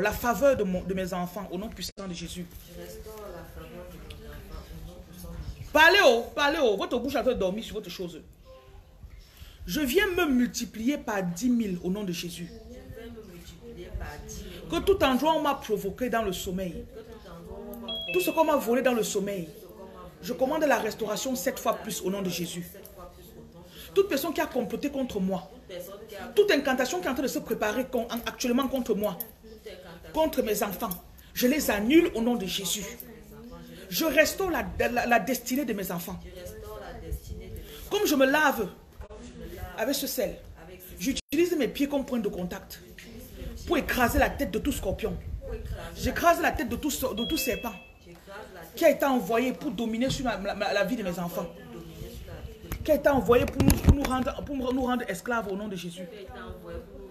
la faveur de, mon, de mes enfants au nom puissant de Jésus. Parlez haut, parlez haut. Votre bouche a fait dormir sur votre chose. Je viens me multiplier par 10 000 au nom de Jésus. Je vais me multiplier par 10 000. Que tout endroit où m'a provoqué dans le sommeil, tout ce qu'on m'a volé dans le sommeil, je commande la restauration sept fois plus au nom de Jésus. Toute personne qui a comploté contre moi, toute incantation qui est en train de se préparer actuellement contre moi, contre mes enfants, je les annule au nom de Jésus. Je restaure la, destinée de mes enfants. Comme je me lave avec ce sel, j'utilise mes pieds comme point de contact pour écraser la tête de tout scorpion. J'écrase la tête de tout, de serpent qui a été envoyé pour dominer sur la, la- vie de mes enfants, qui a été envoyé pour nous, pour nous rendre, pour nous rendre esclaves au nom de Jésus. qui a été envoyé pour nous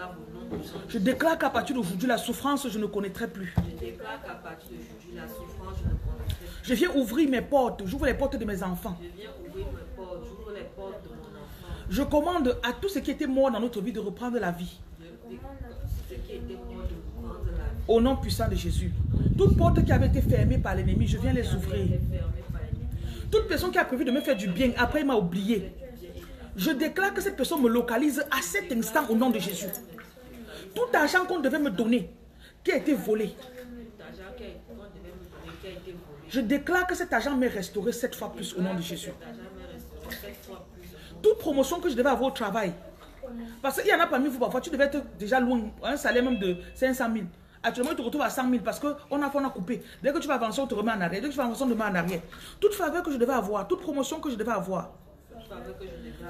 rendre esclaves au nom de Jésus. Je déclare qu'à partir d'aujourd'hui, la souffrance, je ne connaîtrai plus. Je déclare qu'à partir d'aujourd'hui, la souffrance, je ne connaîtrai plus. Je viens ouvrir mes portes, j'ouvre les portes de mes enfants. Je viens ouvrir mes portes, j'ouvre les portes de mon enfant. Je commande à tout ce qui était mort dans notre vie de reprendre la vie. Je déclare ce qui était mort de reprendre la vie. Au nom puissant de Jésus. Toute porte qui avait été fermée par l'ennemi, je viens les ouvrir. Toute personne qui a prévu de me faire du bien, après il m'a oublié. Je déclare que cette personne me localise à cet instant au nom de Jésus. Tout argent qu'on devait me donner, qui a été volé, je déclare que cet argent m'est restauré sept fois plus au nom de Jésus. Toute promotion que je devais avoir au travail, parce qu'il y en a parmi vous, parfois tu devais être déjà loin, un salaire même de 500 000. Actuellement, tu te retrouves à 100 000 parce qu'on a, on a coupé. Dès que tu vas avancer, on te remet en arrière. Dès que tu vas avancer, on te remet en arrière. Toute faveur que je devais avoir, toute promotion que je devais avoir,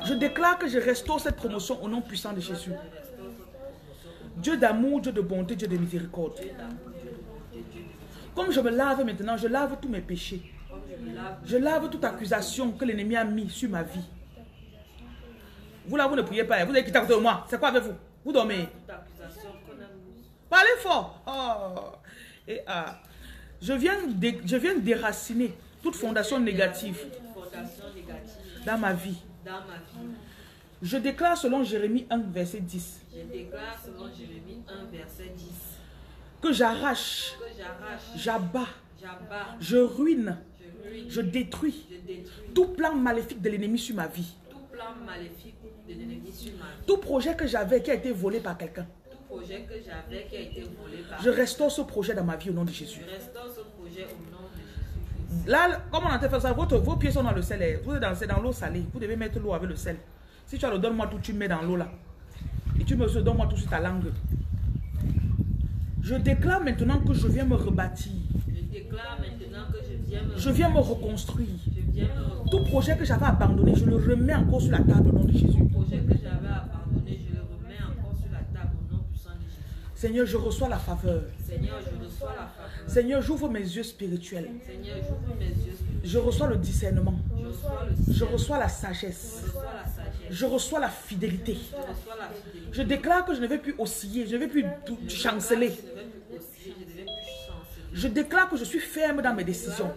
je déclare, que je restaure cette promotion au nom puissant de Jésus. Dieu d'amour, Dieu de bonté, Dieu de miséricorde. Comme je me lave maintenant, je lave tous mes péchés. je lave, toute accusation que l'ennemi a mis sur ma vie. Vous là, vous ne priez pas. Vous êtes quitté de moi. C'est quoi avec vous? Vous dormez. Parlez fort. Oh. Et, ah. je, viens dé- je viens déraciner Toute fondation négative dans ma vie. dans ma vie. Je déclare selon Jérémie 1, verset 10, Je déclare selon Jérémie 1, verset 10, que j'arrache, j'abats, je ruine, je ruine, je détruis je détruis tout plan maléfique de l'ennemi sur ma vie. tout plan maléfique de l'ennemi sur ma vie. Tout projet que j'avais qui a été volé par quelqu'un. Tout projet que j'avais qui a été volé par Je restaure ce projet dans ma vie au nom de Jésus. Je restaure ce projet au nom de Jésus-Christ. Là, comment on a fait ça votre, Vos pieds sont dans le sel. eh. Vous êtes dans, l'eau salée. Vous devez mettre l'eau avec le sel. Si tu as le donne-moi tout, tu mets dans l'eau là. Et tu me donne-moi tout sur ta langue. Je déclare maintenant que je viens me rebâtir. Je déclare maintenant que je viens me, Je viens me reconstruire. je viens me reprendre. Tout projet que j'avais abandonné, je le remets encore sur la table au nom de Jésus. Tout projet que j'avais abandonné, je le remets encore sur la table au nom puissant de Jésus. Seigneur, je reçois la faveur. Seigneur, je reçois la faveur. Seigneur, j'ouvre mes yeux spirituels. Seigneur, j'ouvre mes yeux. Je reçois le discernement. Je reçois le Je ciel. reçois la sagesse. Je reçois la. Je reçois la fidélité. Je déclare que je ne vais plus osciller, je ne vais plus chanceler. Je déclare que je suis ferme dans mes décisions.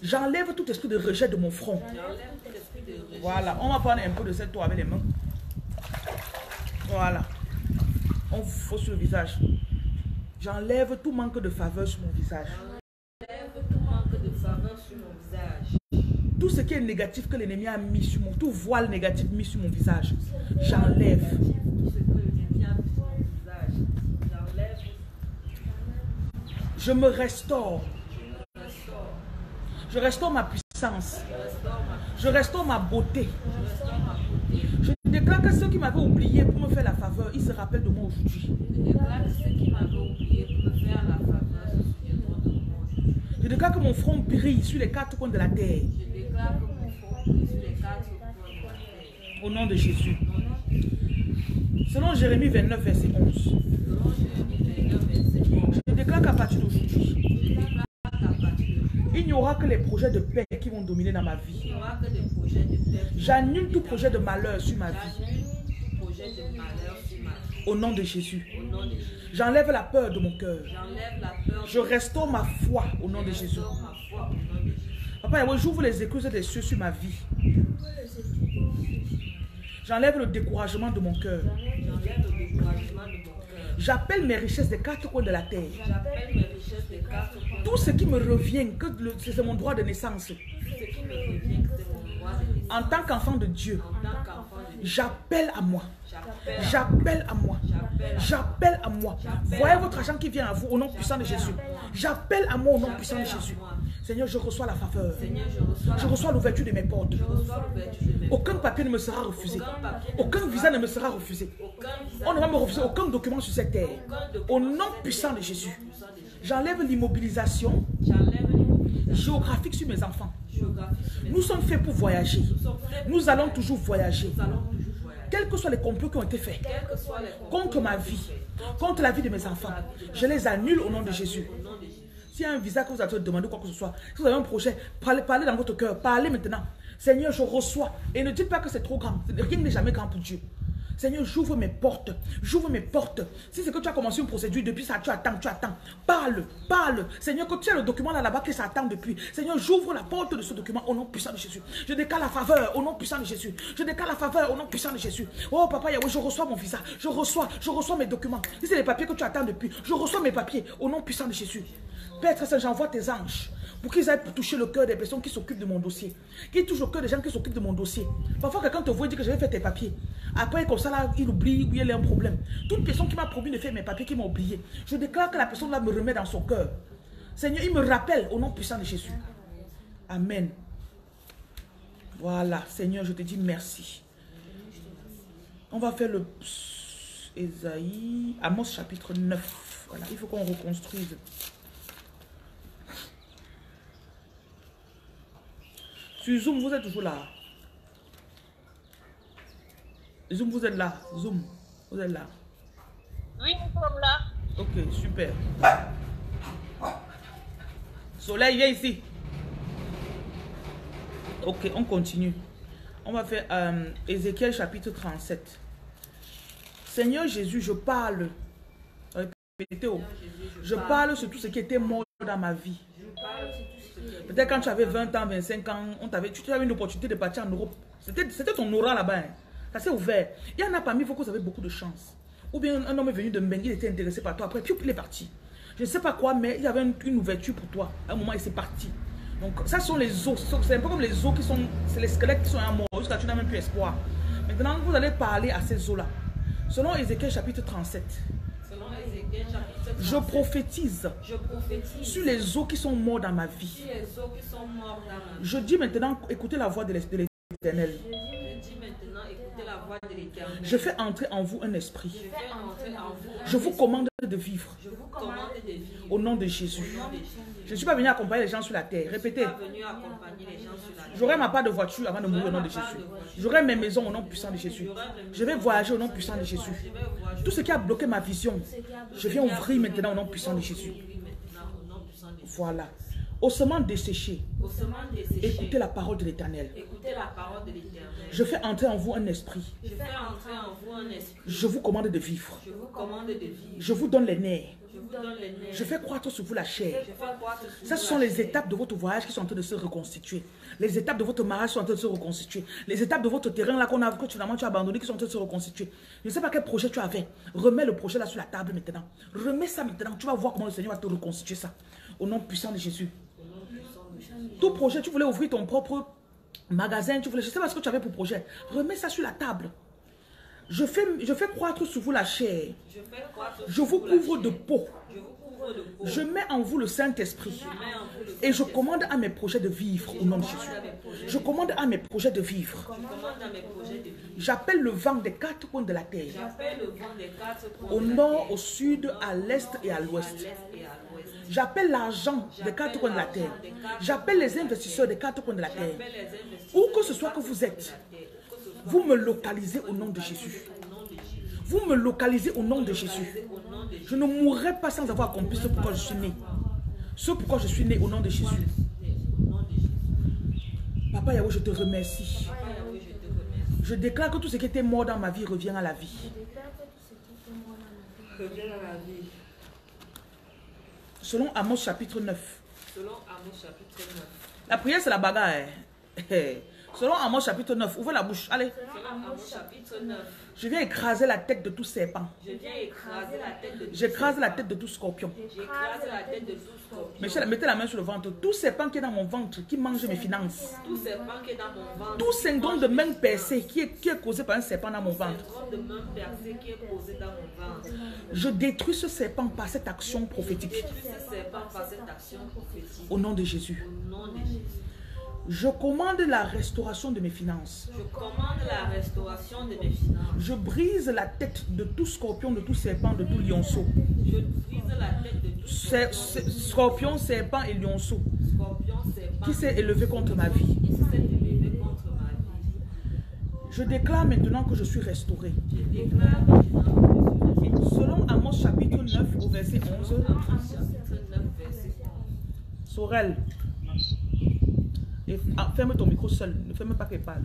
J'enlève tout esprit de rejet de mon front. Voilà, on va prendre un peu de cette eau avec les mains. Voilà. On faut sur le visage. J'enlève tout manque de faveur sur mon visage. J'enlève tout manque de faveur sur mon visage. Tout ce qui est négatif que l'ennemi a mis sur mon, tout voile négatif mis sur mon visage, j'enlève. Je me restaure. Je restaure. Ma puissance. Je restaure ma, Je restaure ma beauté. je restaure ma beauté. Je déclare que ceux qui m'avaient oublié pour me faire la faveur, ils se rappellent de moi aujourd'hui. Je déclare que ceux qui m'avaient oublié pour me faire la faveur se souviendront de moi aujourd'hui. Je déclare que mon front brille sur les quatre coins de la terre. Je déclare que mon front brille sur les quatre coins de la terre. Au nom de Jésus. Selon Jérémie 29, verset 11. Selon Jérémie 29, verset 11. Je déclare qu'à partir d'aujourd'hui, Je déclare qu'à partir d'aujourd'hui, il n'y aura que les projets de paix qui vont dominer dans ma vie. J'annule tout projet de malheur sur ma vie. Au nom de Jésus. J'enlève la peur de mon cœur. Je restaure ma foi au nom de Jésus. Papa, j'ouvre les écluses des cieux sur ma vie. J'enlève le découragement de mon cœur. J'appelle mes richesses des quatre coins de la terre. J'appelle mes richesses des quatre coins. Tout ce qui me revient, que c'est mon droit de naissance. En tant qu'enfant de Dieu, j'appelle à moi. j'appelle à moi. J'appelle à- moi. Voyez votre argent qui vient à vous au nom puissant de Jésus. J'appelle à moi au nom puissant de Jésus. Seigneur, je reçois la faveur. Je reçois l'ouverture de mes portes. Aucun papier ne me sera refusé. Aucun visa ne me sera refusé. On ne va me refuser aucun document sur cette terre. Au nom puissant de Jésus. J'enlève l'immobilisation géographique sur mes enfants. Nous sommes faits pour voyager. Nous allons toujours voyager. Quels que soient les complots qui ont été faits contre ma vie, contre la vie de mes enfants, je les annule au nom de Jésus. Au nom de Jésus. S'il y a un visa que vous avez demandé quoi que ce soit, si vous avez un projet, parlez, parlez dans votre cœur, parlez maintenant. Seigneur, je reçois. Et ne dites pas que c'est trop grand. Rien n'est jamais grand pour Dieu. Seigneur, j'ouvre mes portes. J'ouvre mes portes. Si c'est que tu as commencé une procédure, depuis ça, tu attends, tu attends. Parle, parle. Seigneur, que tu as le document là, là-bas que ça attend depuis. Seigneur, j'ouvre la porte de ce document au nom puissant de Jésus. Je décale la faveur au nom puissant de Jésus. Je décale la faveur au nom puissant de Jésus. Oh, papa Yahweh, je reçois mon visa. Je reçois, je reçois mes documents. Si c'est les papiers que tu attends depuis, je reçois mes papiers au nom puissant de Jésus. Père saint, j'envoie tes anges pour qu'ils aillent toucher le cœur des personnes qui s'occupent de mon dossier. Qui touchent le cœur des gens qui s'occupent de mon dossier. Parfois, quelqu'un te voit et dit que j'avais fait tes papiers. Après, comme ça, là, il oublie ou il a un problème. Toute personne qui m'a promis de faire mes papiers, qui m'a oublié, je déclare que la personne là me remet dans son cœur. Seigneur, il me rappelle au nom puissant de Jésus. Amen. Voilà, Seigneur, je te dis merci. On va faire le Ésaïe, Amos chapitre 9. Voilà, il faut qu'on reconstruise. Sur Zoom, vous êtes toujours là. Zoom, vous êtes là. Zoom, vous êtes là. Oui, nous sommes là. Ok, super. Soleil, viens ici. Ok, on continue. On va faire euh, Ézéchiel chapitre 37. Seigneur Jésus, je parle. Je parle sur tout ce qui était mort dans ma vie. Peut-être quand tu avais 20 ans, 25 ans, on t'avait, tu avais une opportunité de partir en Europe. C'était ton aura là-bas. hein. Ça s'est ouvert. Il y en a parmi vous que vous avez beaucoup de chance. Ou bien un homme est venu de Mbengue, il était intéressé par toi. Après, puis il est parti. Je ne sais pas quoi, mais il y avait une, ouverture pour toi. À un moment, il s'est parti. Donc, ça sont les os. C'est un peu comme les os qui sont. C'est les squelettes qui sont à mort. Jusqu'à tu n'as même plus espoir. Maintenant, vous allez parler à ces os-là. Selon Ézéchiel chapitre 37, Selon Ézéchiel chapitre je 37, prophétise je prophétise sur les os qui sont morts dans ma vie. sur les eaux qui sont morts dans ma vie. Je dis maintenant, écoutez la voix de l'éternel. Je fais entrer en vous un esprit. Je vous. commande de vivre au nom de Jésus. Je ne suis pas venu accompagner les gens sur la terre. Répétez. J'aurai ma part de voiture avant de mourir au nom de Jésus. J'aurai mes maisons au nom puissant de Jésus. Je vais voyager au nom puissant de Jésus. Tout ce qui a bloqué ma vision, je viens ouvrir maintenant, au nom puissant de Jésus. Voilà. Ossements desséchés, Au semant desséché, écoutez la parole de l'éternel. Je fais entrer en vous un esprit. Je fais entrer en vous un esprit. Je vous commande de vivre. Je vous commande de vivre. Je vous donne les nerfs. Je vous donne les nerfs. Je fais croître sur vous la chair. Ça, ce sont les chair. étapes de votre voyage qui sont en train de se reconstituer. Les étapes de votre mariage sont en train de se reconstituer. Les étapes de votre terrain là qu'on a, que finalement tu as abandonné qui sont en train de se reconstituer. Je ne sais pas quel projet tu avais. Remets le projet là sur la table maintenant. Remets ça maintenant. Tu vas voir comment le Seigneur va te reconstituer ça. Au nom puissant de Jésus. Tout projet, tu voulais ouvrir ton propre magasin, tu voulais, je ne sais pas ce que tu avais pour projet. Remets ça sur la table. Je fais, je fais croître sur vous la chair. Je fais Je vous couvre de peau. Je vous couvre de peau. Je mets en vous le Saint-Esprit. Et je commande à mes projets de vivre au nom de Jésus. Je commande à mes projets de vivre. J'appelle le vent des quatre coins de la terre. Au nord, au sud, à l'est et à l'ouest. J'appelle l'argent des quatre coins de la terre. J'appelle les investisseurs des quatre coins de la terre. Où que ce soit que vous êtes, vous me localisez au nom de Jésus. Vous me localisez au nom de Jésus. Je ne mourrai pas sans avoir accompli ce pourquoi je suis né. Ce pourquoi je suis né au nom de Jésus. Papa Yahweh, je te remercie. Je déclare que tout ce qui était mort dans ma vie revient à la vie. Reviens à la vie. Selon Amos chapitre 9. Selon Amos chapitre 9. La prière, c'est la bagarre. Selon Amos chapitre 9, ouvrez la bouche. Allez, Selon Amos chapitre 9, je viens écraser la tête de tout serpent. je viens écraser la tête de tout J'écrase la tête de tout scorpion. J'écrase la tête de tout scorpion. Michel, mettez la main sur le ventre. Tout serpent qui est dans mon ventre, qui mange mes finances. Tout serpent qui est dans mon ventre. Tout syndrome de main percée qui est, qui est causé par un serpent dans mon ventre. syndrome de main percée qui est posé dans mon ventre. Je détruis ce serpent par cette action prophétique. Détruis ce serpent par cette action prophétique. Au nom de Jésus. Au nom de Jésus. Je commande la restauration de mes finances. Je commande la restauration de mes finances. Je brise la tête de tout scorpion, de tout serpent, de tout lionceau. Je brise la tête de tout Scorpion, serpent et lionceau scorpion, serpent qui s'est élevé contre ma vie. Je déclare maintenant que je suis restauré. Je déclare maintenant Selon Amos chapitre 9 au verset 11, Amos chapitre 9, verset 11. Sorel, et- ah, ferme ton micro seul, ne ferme pas qu'elle parle.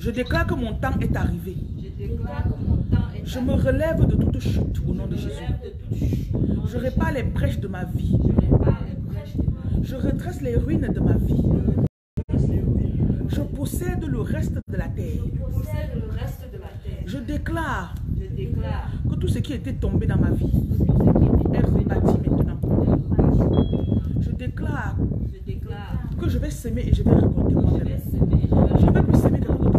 Je déclare que mon temps est arrivé. Je déclare que mon temps est Je me relève de toute chute au nom de Jésus. Je répare les brèches de ma vie. Je répare les redresse ruines de ma vie. Je possède le reste de la terre. Je déclare que tout ce qui était tombé dans ma vie est rebâti maintenant. Je Je déclare que je vais semer et je vais récolter que je moi-même. ne vais plus semer quelqu'un d'autre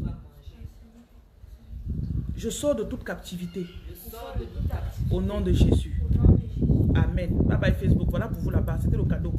va manger. Je sors de toute captivité au nom de Jésus. Amen. Bye bye Facebook. Voilà pour vous là-bas. C'était le cadeau.